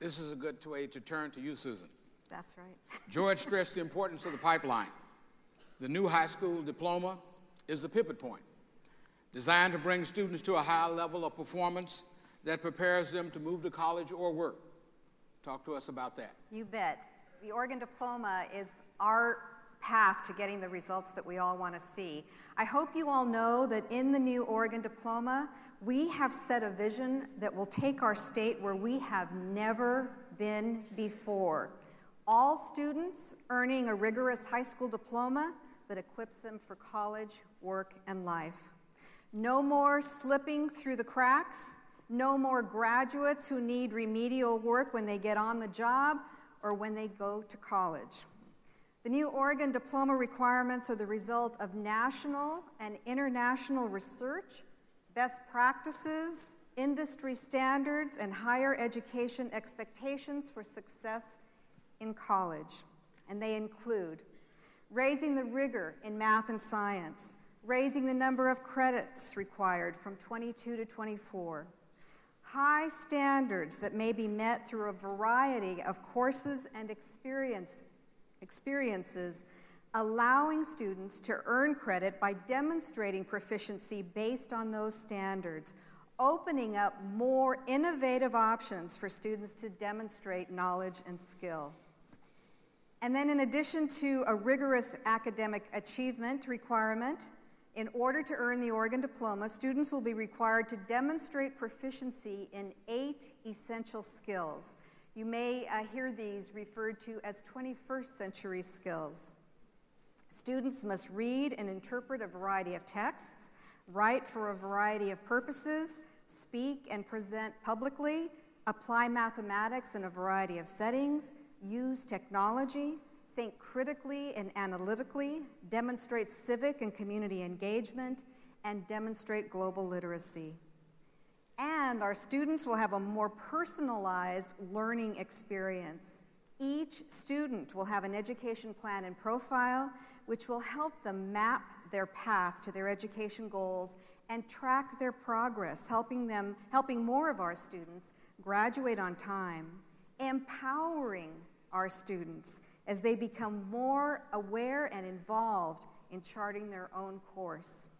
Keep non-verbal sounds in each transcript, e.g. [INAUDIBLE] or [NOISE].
This is a good way to turn to you, Susan. That's right. [LAUGHS] George stressed the importance of the pipeline. The new high school diploma is the pivot point, designed to bring students to a high level of performance that prepares them to move to college or work. Talk to us about that. You bet. The Oregon Diploma is our path to getting the results that we all want to see. I hope you all know that in the new Oregon Diploma, we have set a vision that will take our state where we have never been before. All students earning a rigorous high school diploma that equips them for college, work, and life. No more slipping through the cracks. No more graduates who need remedial work when they get on the job or when they go to college. The new Oregon diploma requirements are the result of national and international research, best practices, industry standards, and higher education expectations for success in college. And they include raising the rigor in math and science, raising the number of credits required from 22 to 24, high standards that may be met through a variety of courses and experience, experiences, allowing students to earn credit by demonstrating proficiency based on those standards, opening up more innovative options for students to demonstrate knowledge and skill. And then, in addition to a rigorous academic achievement requirement, in order to earn the Oregon diploma, students will be required to demonstrate proficiency in eight essential skills. You may uh, hear these referred to as 21st century skills. Students must read and interpret a variety of texts, write for a variety of purposes, speak and present publicly, apply mathematics in a variety of settings, use technology, think critically and analytically, demonstrate civic and community engagement, and demonstrate global literacy. And our students will have a more personalized learning experience. Each student will have an education plan and profile, which will help them map their path to their education goals and track their progress, helping them, helping more of our students graduate on time, empowering our students as they become more aware and involved in charting their own course.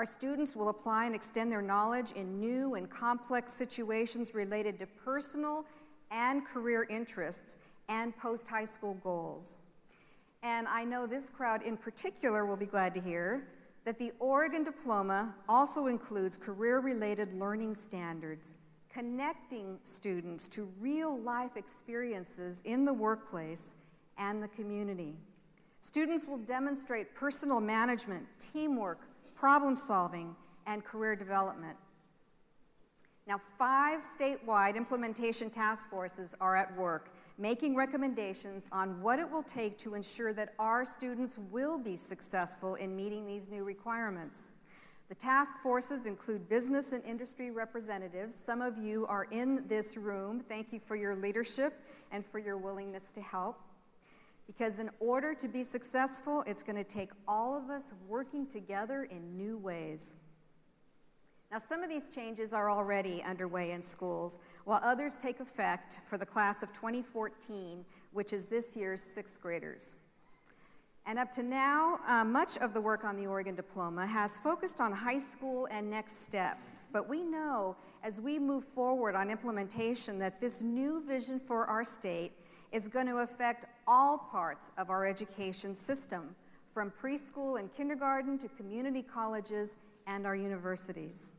Our students will apply and extend their knowledge in new and complex situations related to personal and career interests and post high school goals. And I know this crowd in particular will be glad to hear that the Oregon Diploma also includes career related learning standards connecting students to real life experiences in the workplace and the community. Students will demonstrate personal management, teamwork, problem solving, and career development. Now, five statewide implementation task forces are at work making recommendations on what it will take to ensure that our students will be successful in meeting these new requirements. The task forces include business and industry representatives. Some of you are in this room. Thank you for your leadership and for your willingness to help. Because in order to be successful, it's going to take all of us working together in new ways. Now, some of these changes are already underway in schools, while others take effect for the class of 2014, which is this year's sixth graders. And up to now, uh, much of the work on the Oregon Diploma has focused on high school and next steps. But we know as we move forward on implementation that this new vision for our state is going to affect all parts of our education system, from preschool and kindergarten to community colleges and our universities.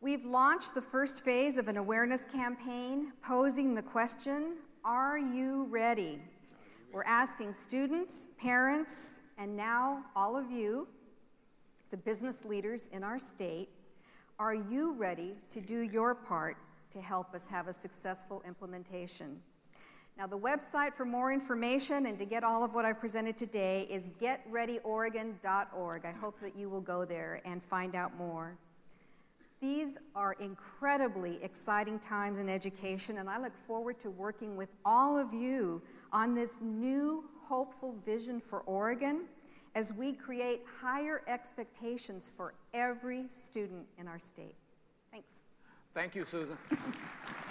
We've launched the first phase of an awareness campaign posing the question Are you ready? We're asking students, parents, and now all of you, the business leaders in our state, are you ready to do your part to help us have a successful implementation? Now, the website for more information and to get all of what I've presented today is getreadyoregon.org. I hope that you will go there and find out more. These are incredibly exciting times in education, and I look forward to working with all of you on this new, hopeful vision for Oregon as we create higher expectations for every student in our state. Thanks. Thank you, Susan. [LAUGHS]